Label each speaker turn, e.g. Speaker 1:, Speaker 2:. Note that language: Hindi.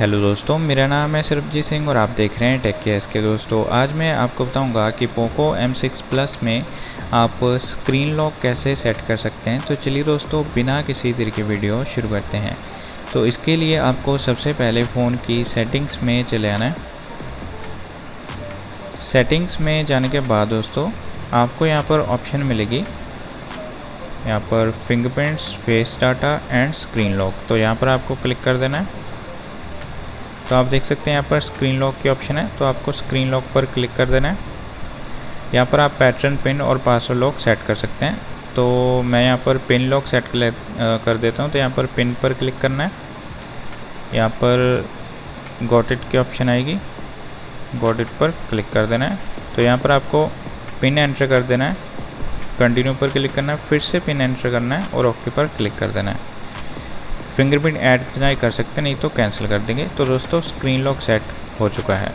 Speaker 1: हेलो दोस्तों, मेरा नाम है सरबजीत सिंह और आप देख रहे हैं टेक केस के दोस्तों। आज मैं आपको बताऊँगा कि पोको M6 प्लस में आप स्क्रीन लॉक कैसे सेट कर सकते हैं। तो चलिए दोस्तों, बिना किसी तरह की वीडियो शुरू करते हैं। तो इसके लिए आपको सबसे पहले फ़ोन की सेटिंग्स में चले आना है। सेटिंग्स में जाने के बाद दोस्तों, आपको यहाँ पर ऑप्शन मिलेगी। यहाँ पर fingerprints face data and screen lock तो यहाँ पर आपको क्लिक कर देना है। तो आप देख सकते हैं यहाँ पर स्क्रीन लॉक की ऑप्शन है तो आपको स्क्रीन लॉक पर क्लिक कर देना है। यहाँ पर आप पैटर्न पिन और पासवर्ड लॉक सेट कर सकते हैं। तो मैं यहाँ पर पिन लॉक सेट कर देता हूँ तो यहाँ पर पिन पर क्लिक करना है। यहाँ पर गोटिट की ऑप्शन आएगी गोटिट पर क्लिक कर देना है। तो यहाँ पर आपको पिन एंटर कर देना है कंटिन्यू पर क्लिक करना है, फिर से पिन एंटर करना है और ओके पर क्लिक कर देना है। फिंगरप्रिंट ऐड कितना ही कर सकते नहीं तो कैंसिल कर देंगे। तो दोस्तों, स्क्रीन लॉक सेट हो चुका है।